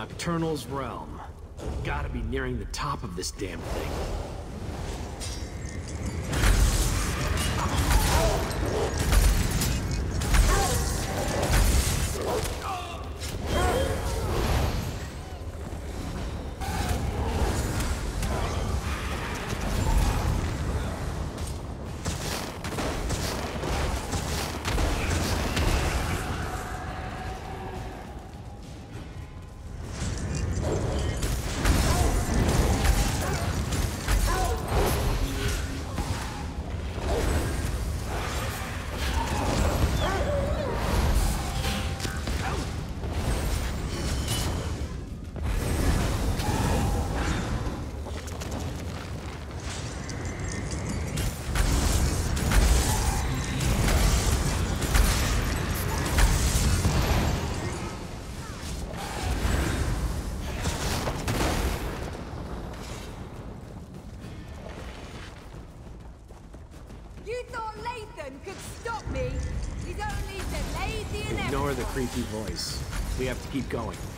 Nocturnal's realm. Gotta be nearing the top of this damn thing. Keep going.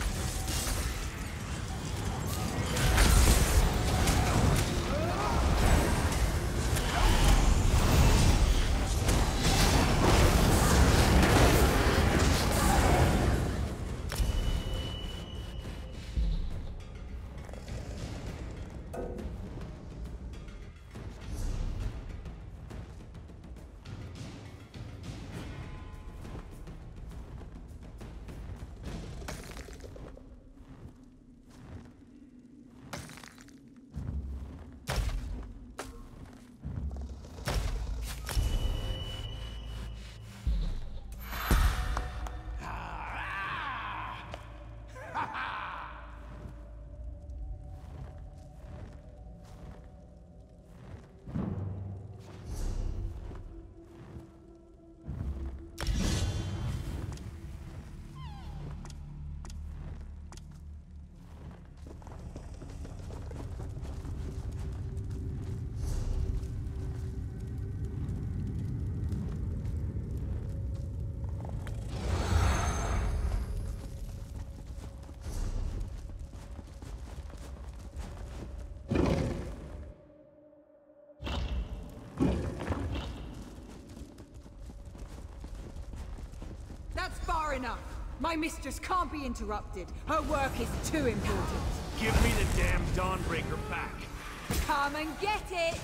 My mistress can't be interrupted. Her work is too important. Give me the damn Dawnbreaker back. Come and get it!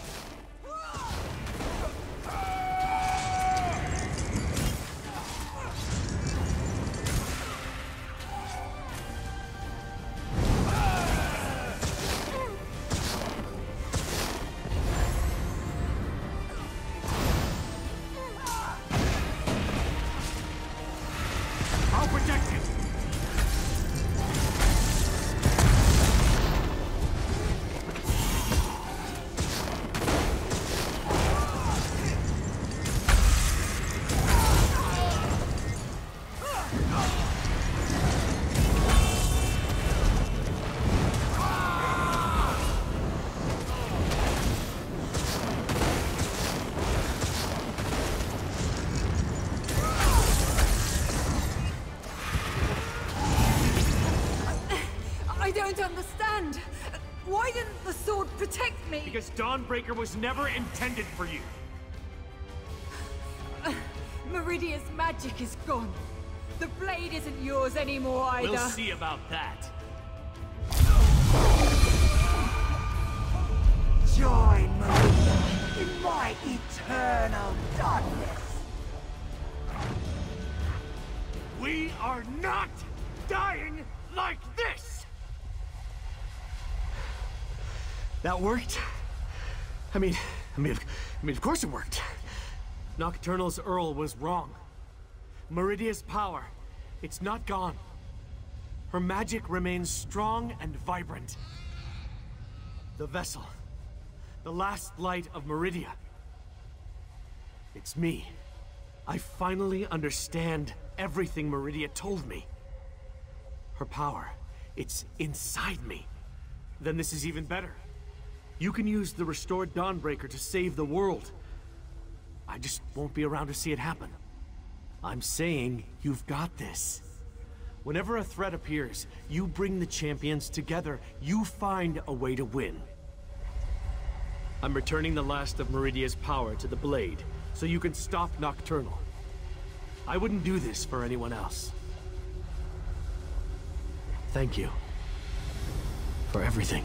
Dawnbreaker was never intended for you. Meridia's magic is gone. The blade isn't yours anymore either. We'll see about that. Join me in my eternal darkness. We are not dying like this! That worked? I mean, I mean, I mean, of course it worked. Nocturnal's Earl was wrong. Meridia's power, it's not gone. Her magic remains strong and vibrant. The vessel, the last light of Meridia. It's me. I finally understand everything Meridia told me. Her power, it's inside me. Then this is even better. You can use the restored Dawnbreaker to save the world. I just won't be around to see it happen. I'm saying you've got this. Whenever a threat appears, you bring the champions together. You find a way to win. I'm returning the last of Meridia's power to the Blade, so you can stop Nocturnal. I wouldn't do this for anyone else. Thank you. For everything.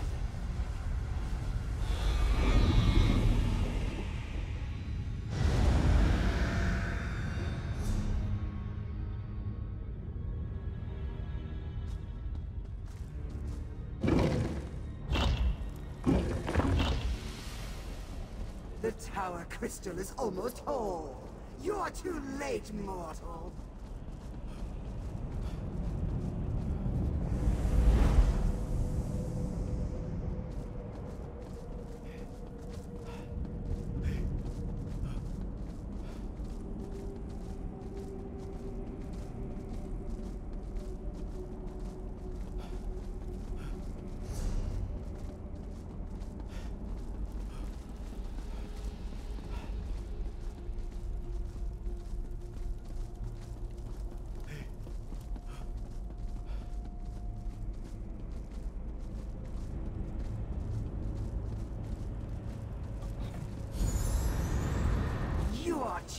Crystal is almost whole. You're too late, mortal.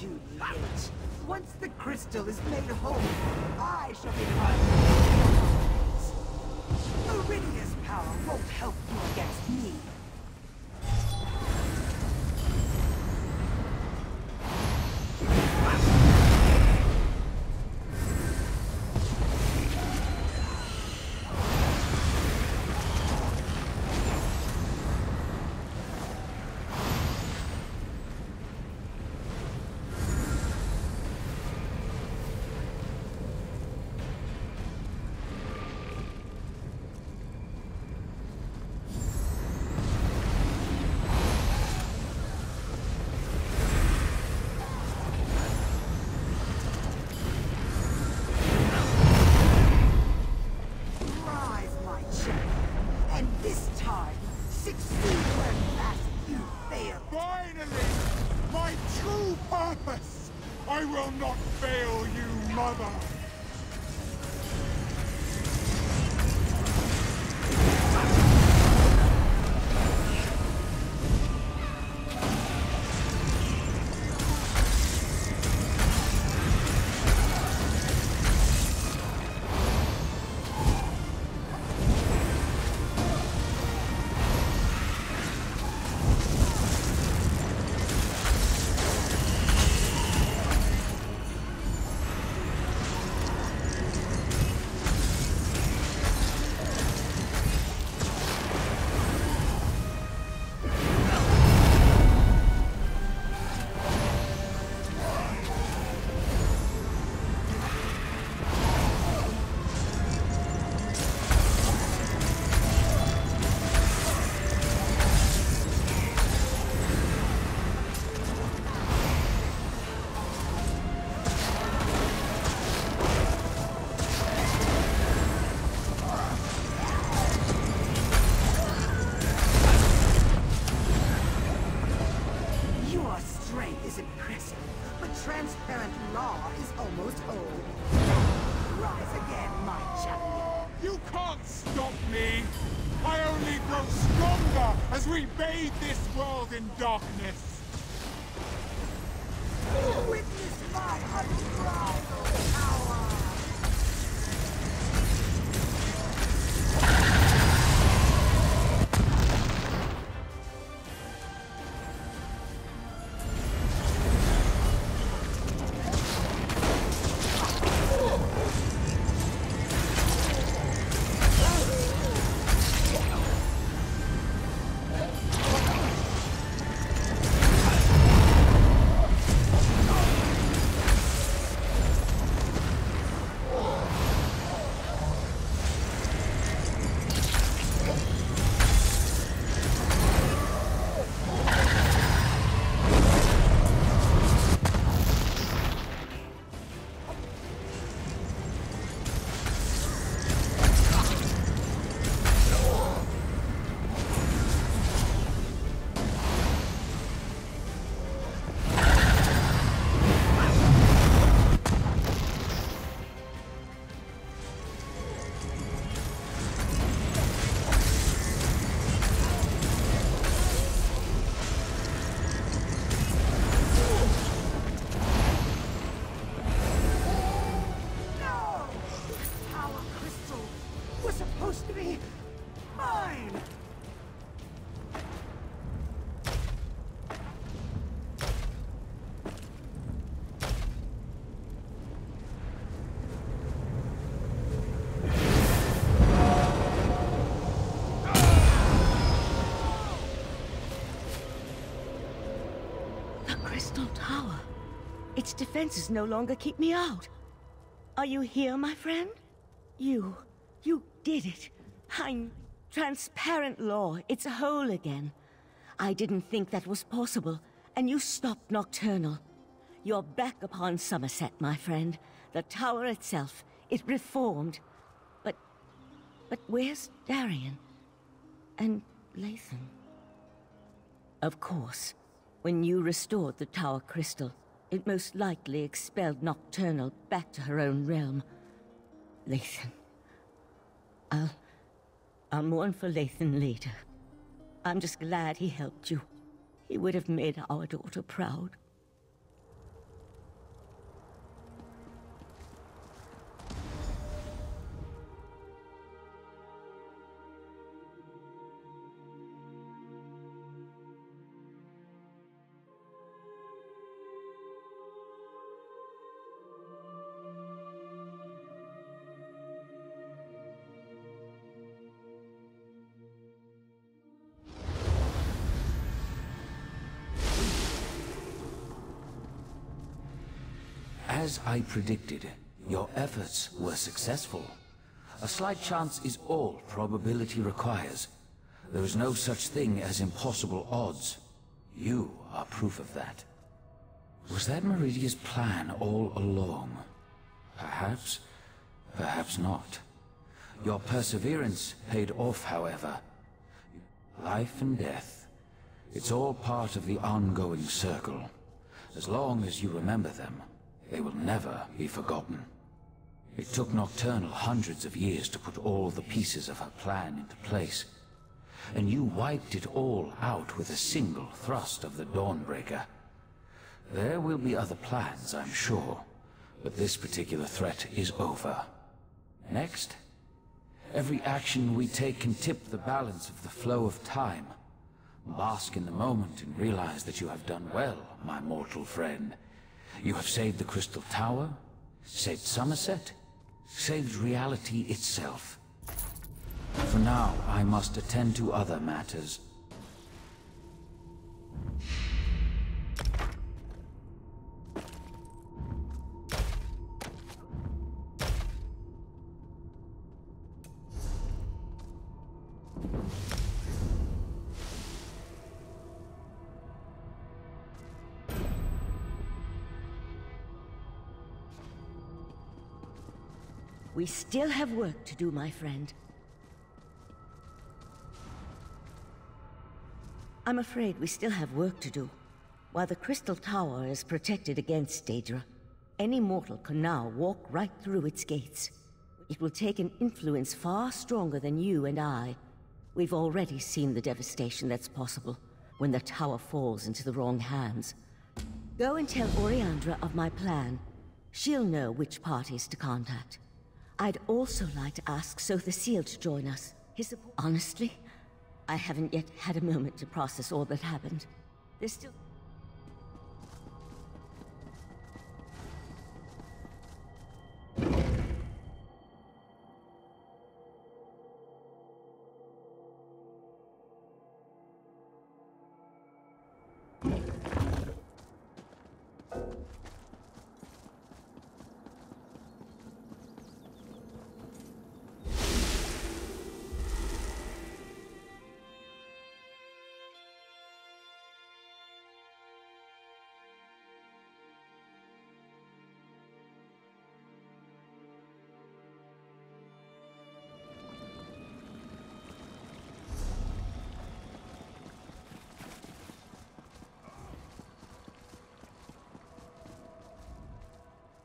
Too late. Once the crystal is made whole, I shall be become Meridia's power won't help mother! Defenses no longer keep me out. Are you here, my friend? You. You did it. I'm... Transparent law. It's a whole again. I didn't think that was possible, and you stopped Nocturnal. You're back upon Summerset, my friend. The tower itself, it reformed. But... But where's Darien? And Lathan? Of course. When you restored the Tower Crystal, it most likely expelled Nocturnal back to her own realm. Lathan. I'll... I'll mourn for Lathan later. I'm just glad he helped you. He would have made our daughter proud. As I predicted, your efforts were successful. A slight chance is all probability requires. There is no such thing as impossible odds. You are proof of that. Was that Meridia's plan all along? Perhaps, perhaps not. Your perseverance paid off, however. Life and death. It's all part of the ongoing circle. As long as you remember them, they will never be forgotten. It took Nocturnal hundreds of years to put all the pieces of her plan into place. And you wiped it all out with a single thrust of the Dawnbreaker. There will be other plans, I'm sure, but this particular threat is over. Next, every action we take can tip the balance of the flow of time. Bask in the moment and realize that you have done well, my mortal friend. You have saved the Crystal Tower, saved Summerset, saved reality itself. For now, I must attend to other matters. We still have work to do, my friend. I'm afraid we still have work to do. While the Crystal Tower is protected against Daedra, any mortal can now walk right through its gates. It will take an influence far stronger than you and I. We've already seen the devastation that's possible when the tower falls into the wrong hands. Go and tell Oriandra of my plan. She'll know which parties to contact. I'd also like to ask Sotha Sil to join us. His Honestly, I haven't yet had a moment to process all that happened. There's still...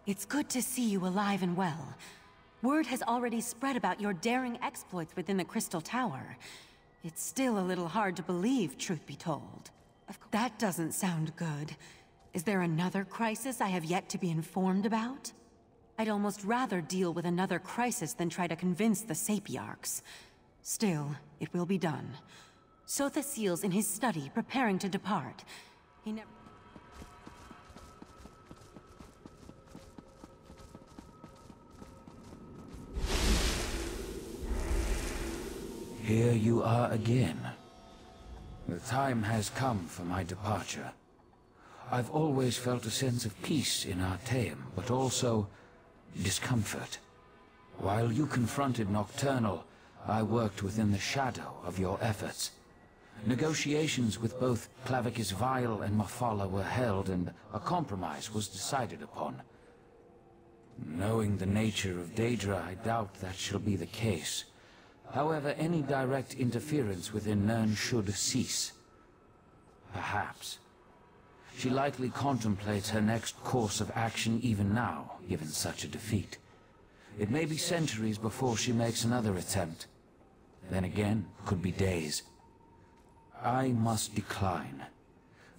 It's good to see you alive and well. Word has already spread about your daring exploits within the Crystal Tower. It's still a little hard to believe, truth be told. That doesn't sound good. Is there another crisis I have yet to be informed about? I'd almost rather deal with another crisis than try to convince the Sapiarchs. Still, it will be done. Sotha Sil's in his study, preparing to depart. He never... Here you are again. The time has come for my departure. I've always felt a sense of peace in Artaeum, but also discomfort. While you confronted Nocturnal, I worked within the shadow of your efforts. Negotiations with both Clavicus Vile and Mephala were held, and a compromise was decided upon. Knowing the nature of Daedra, I doubt that shall be the case. However, any direct interference within Nirn should cease. Perhaps. She likely contemplates her next course of action even now, given such a defeat. It may be centuries before she makes another attempt. Then again, could be days. I must decline.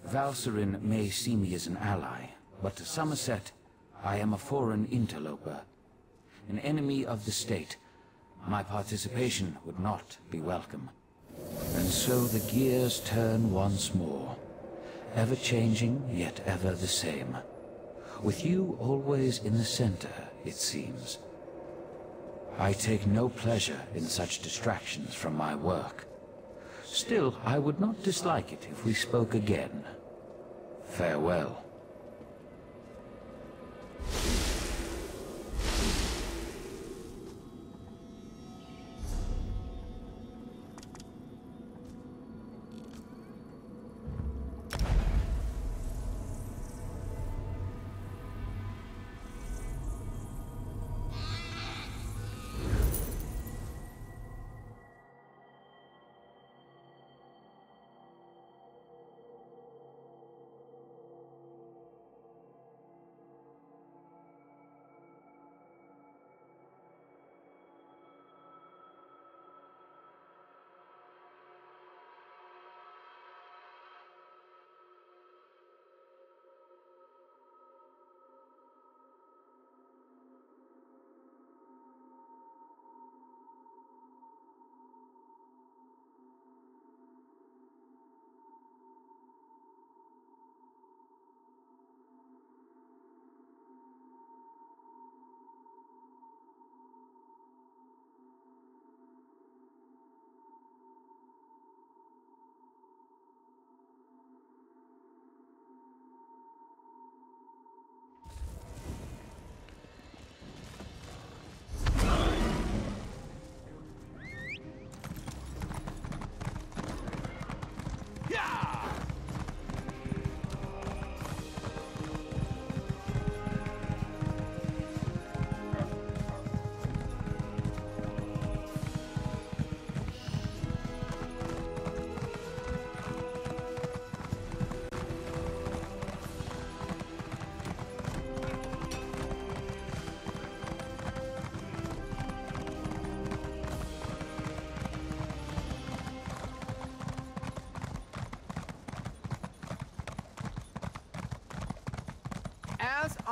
Valsirenn may see me as an ally, but to Summerset, I am a foreign interloper. An enemy of the state. My participation would not be welcome. And so the gears turn once more. Ever changing, yet ever the same. With you always in the center, it seems. I take no pleasure in such distractions from my work. Still, I would not dislike it if we spoke again. Farewell.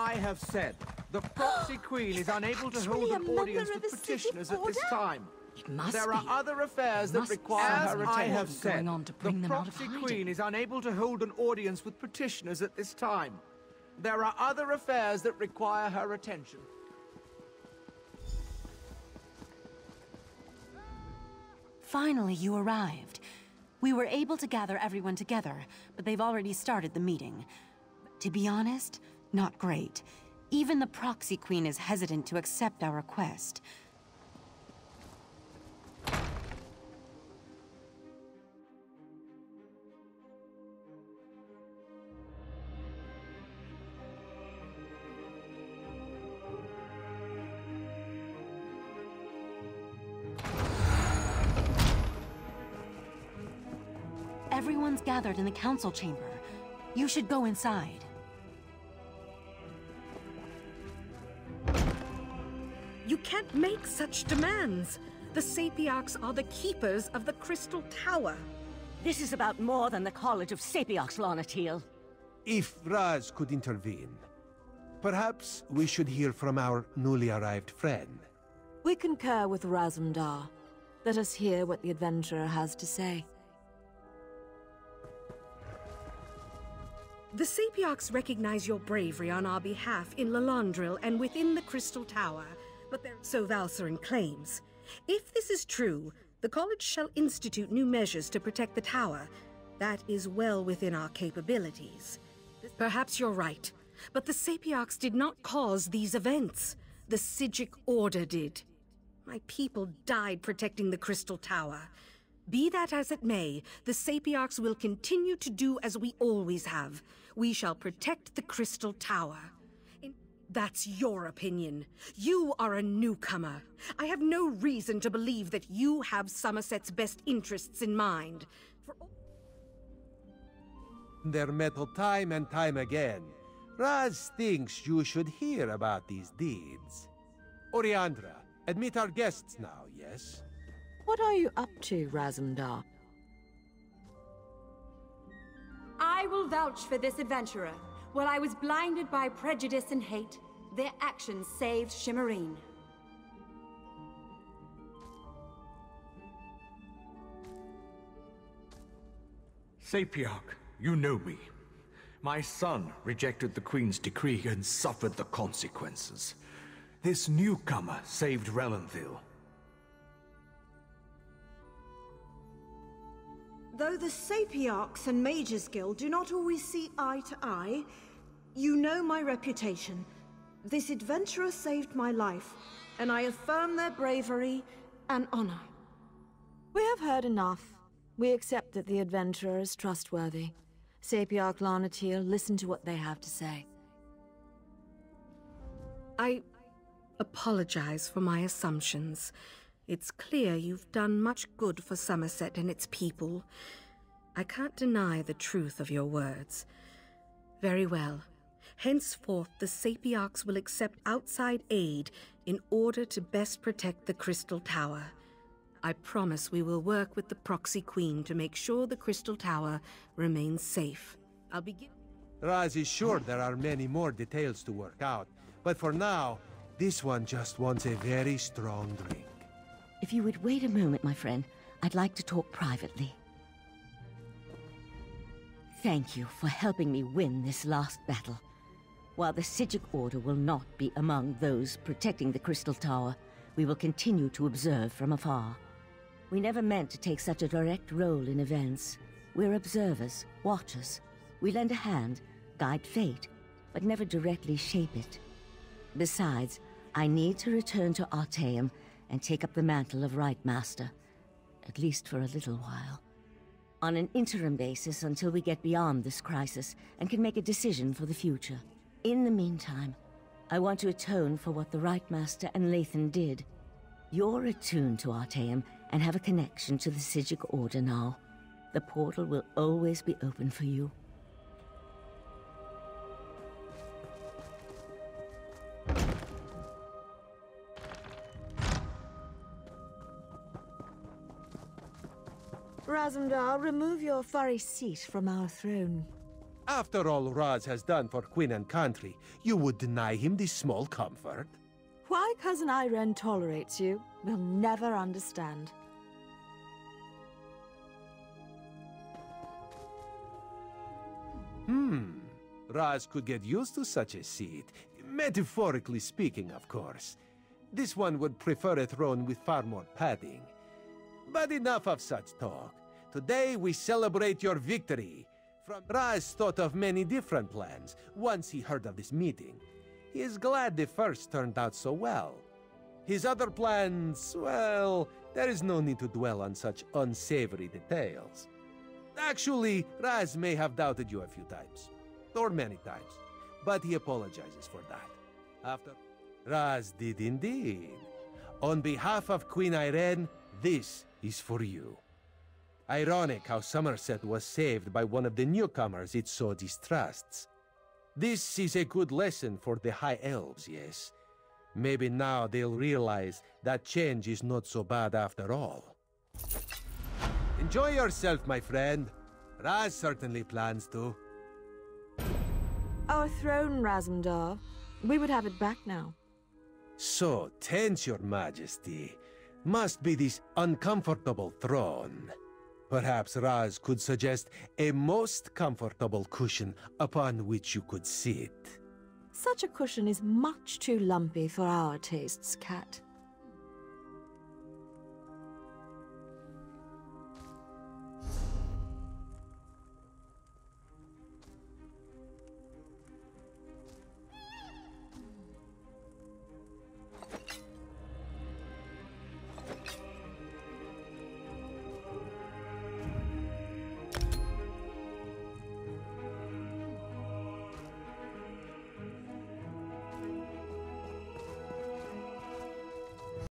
I have said, the proxy queen is unable to hold an audience with petitioners at this time. There be. are other affairs that require her attention. I have said, on to bring the them out of proxy queen is unable to hold an audience with petitioners at this time. There are other affairs that require her attention. Finally, you arrived. We were able to gather everyone together, but they've already started the meeting. To be honest, not great. Even the Proxy Queen is hesitant to accept our request. Everyone's gathered in the council chamber. You should go inside. Make such demands. The Sapiarchs are the keepers of the Crystal Tower. This is about more than the College of Sapiarchs, Larnatil. If Raz could intervene. Perhaps we should hear from our newly arrived friend. We concur with Razumdar. Let us hear what the adventurer has to say. The Sapiarchs recognize your bravery on our behalf in Lillandril and within the Crystal Tower, but there so Valsirenn claims. If this is true, the College shall institute new measures to protect the tower. That is well within our capabilities. Perhaps you're right, but the Sapiarchs did not cause these events. The Psijic Order did. My people died protecting the Crystal Tower. Be that as it may, the Sapiarchs will continue to do as we always have. We shall protect the Crystal Tower. In That's your opinion. You are a newcomer. I have no reason to believe that you have Summerset's best interests in mind. For Their metal time and time again. Raz thinks you should hear about these deeds. Oriandra, admit our guests now, yes? What are you up to, Razumdar? I will vouch for this adventurer. While I was blinded by prejudice and hate, their actions saved Shimmerene. Sapiarch, you know me. My son rejected the Queen's decree and suffered the consequences. This newcomer saved Rellenthil. Though the Sapiarchs and Mages Guild do not always see eye to eye, you know my reputation. This adventurer saved my life, and I affirm their bravery and honor. We have heard enough. We accept that the adventurer is trustworthy. Sapiarch Larnatil, listen to what they have to say. I apologize for my assumptions. It's clear you've done much good for Summerset and its people. I can't deny the truth of your words. Very well. Henceforth, the Sapiarchs will accept outside aid in order to best protect the Crystal Tower. I promise we will work with the Proxy Queen to make sure the Crystal Tower remains safe. I'll begin. Raz is sure there are many more details to work out, but for now, this one just wants a very strong drink. If you would wait a moment, my friend, I'd like to talk privately. Thank you for helping me win this last battle. While the Psijic Order will not be among those protecting the Crystal Tower, we will continue to observe from afar. We never meant to take such a direct role in events. We're observers, watchers. We lend a hand, guide fate, but never directly shape it. Besides, I need to return to Artaeum and take up the mantle of Ritemaster, at least for a little while. On an interim basis until we get beyond this crisis and can make a decision for the future. In the meantime, I want to atone for what the Ritemaster and Lathan did. You're attuned to Artaeum and have a connection to the Psijic Order now. The portal will always be open for you. Razumdar, remove your furry seat from our throne. After all Raz has done for Queen and country, you would deny him this small comfort? Why Cousin Ayrenn tolerates you, we'll never understand. Hmm. Raz could get used to such a seat. Metaphorically speaking, of course. This one would prefer a throne with far more padding. But enough of such talk. Today we celebrate your victory. From Raz thought of many different plans once he heard of this meeting. He is glad the first turned out so well. His other plans, well, there is no need to dwell on such unsavory details. Actually, Raz may have doubted you a few times, or many times, but he apologizes for that. After Raz did indeed. On behalf of Queen Ayrenn, this is for you. Ironic how Summerset was saved by one of the newcomers it so distrusts. This is a good lesson for the High Elves, yes. Maybe now they'll realize that change is not so bad after all. Enjoy yourself, my friend. Raz certainly plans to. Our throne, Razumdar. We would have it back now. So tense, your majesty. Must be this uncomfortable throne. Perhaps Raz could suggest a most comfortable cushion upon which you could sit. Such a cushion is much too lumpy for our tastes, Cat.